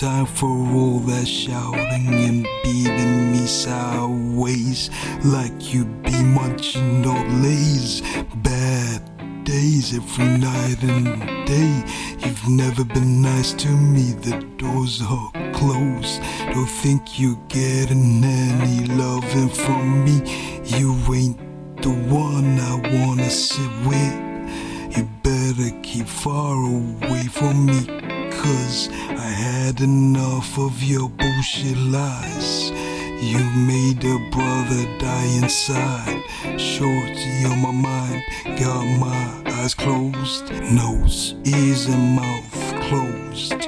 time for all that shouting and beating me sideways like you be munching on lays. Bad days every night and day. You've never been nice to me, the doors are closed. Don't think you're getting any loving from me. You ain't the one I wanna sit with. You better keep far away from me, cause I had enough of your bullshit lies. You made a brother die inside. Shorty on my mind, got my eyes closed, nose, ears, and mouth closed.